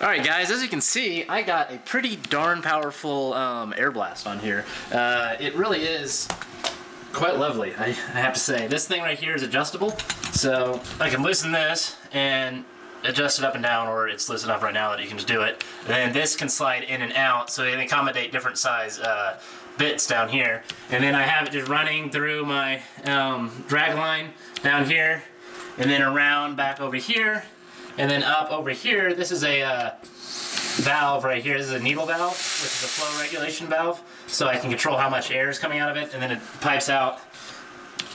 All right, guys, as you can see, I got a pretty darn powerful um, air blast on here. Uh, it really is quite lovely, I, I have to say. This thing right here is adjustable, so I can loosen this and adjust it up and down, or it's loose enough right now that you can just do it. And then this can slide in and out, so it can accommodate different size uh, bits down here. And then I have it just running through my um, drag line down here, and then around back over here, and then up over here, this is a uh, valve right here. This is a needle valve, which is a flow regulation valve. So I can control how much air is coming out of it, and then it pipes out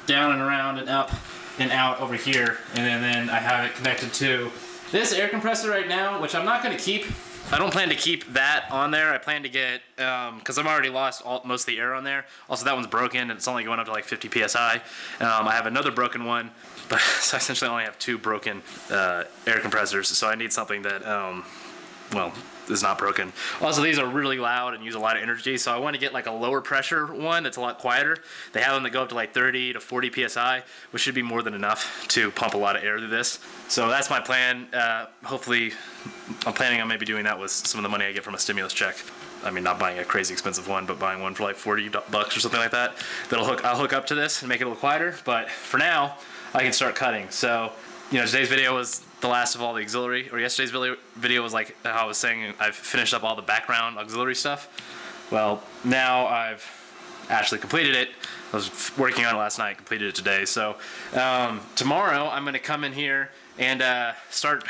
down and around and up and out over here. And then, then I have it connected to this air compressor right now, which I'm not going to keep. I don't plan to keep that on there. I plan to get, because um, I've already lost all, most of the air on there. Also, that one's broken, and it's only going up to like 50 psi. Um, I have another broken one, but so I essentially only have two broken uh, air compressors. So I need something that, um, well, is not broken. Also, these are really loud and use a lot of energy, so I want to get like a lower pressure one that's a lot quieter. They have them that go up to like 30 to 40 psi, which should be more than enough to pump a lot of air through this. So that's my plan. Uh, hopefully, I'm planning on maybe doing that with some of the money I get from a stimulus check. I mean, not buying a crazy expensive one, but buying one for like 40 bucks or something like that. That'll hook. I'll hook up to this and make it a little quieter. But for now, I can start cutting. So, you know, today's video was the last of all the auxiliary, or yesterday's video was like how I was saying I've finished up all the background auxiliary stuff. Well, now I've actually completed it. I was working on it last night, completed it today. So um, tomorrow I'm going to come in here and uh, start.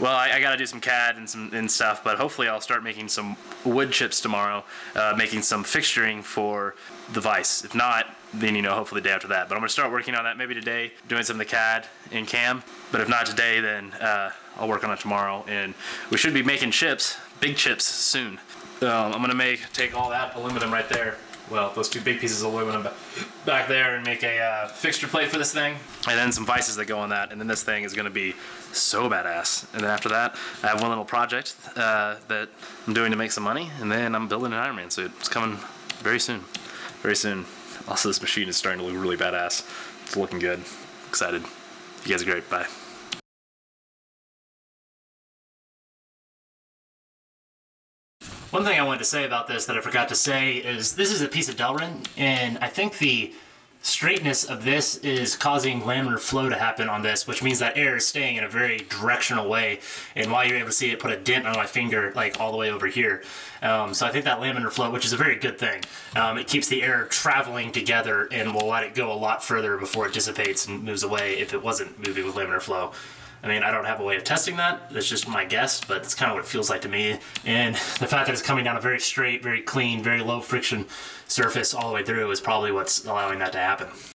Well, I, I got to do some CAD and some and stuff, but hopefully I'll start making some wood chips tomorrow, uh, making some fixturing for the vise. If not, then you know hopefully the day after that. But I'm gonna start working on that maybe today, doing some of the CAD in CAM. But if not today, then uh, I'll work on it tomorrow, and we should be making chips, big chips soon. Um, I'm gonna make take all that aluminum right there. Well, those two big pieces of aluminum back there and make a uh, fixture plate for this thing, and then some vices that go on that, and then this thing is gonna be so badass. And then after that, I have one little project uh, that I'm doing to make some money, and then I'm building an Iron Man suit. It's coming very soon, very soon. Also, this machine is starting to look really badass. It's looking good. Excited. You guys are great. Bye. One thing I wanted to say about this that I forgot to say is this is a piece of Delrin, and I think the straightness of this is causing laminar flow to happen on this, which means that air is staying in a very directional way. And while you're able to see it put a dent on my finger, like all the way over here. Um, so I think that laminar flow, which is a very good thing, um, it keeps the air traveling together and will let it go a lot further before it dissipates and moves away if it wasn't moving with laminar flow. I mean, I don't have a way of testing that. That's just my guess, but it's kind of what it feels like to me. And the fact that it's coming down a very straight, very clean, very low friction surface all the way through is probably what's allowing that to happen.